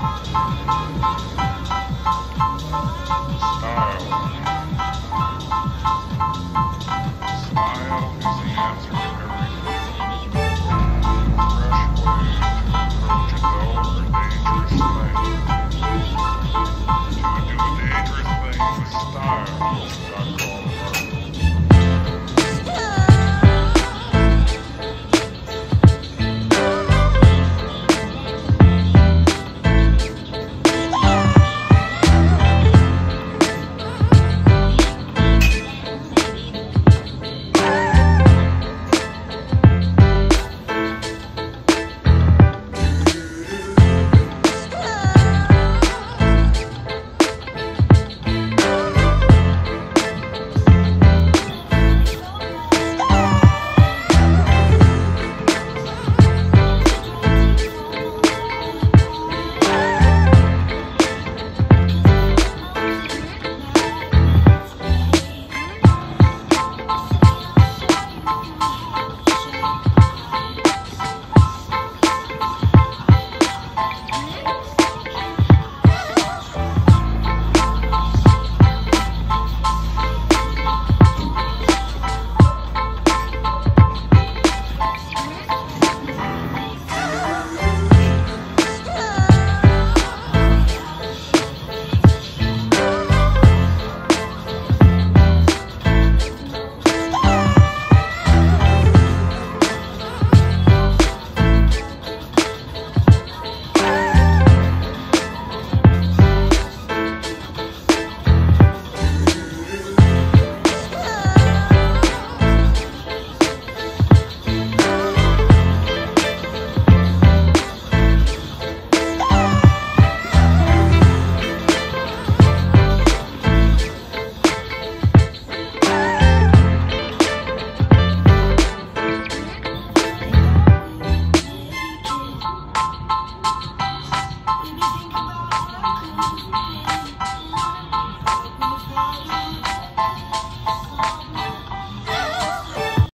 Style. Style is the answer.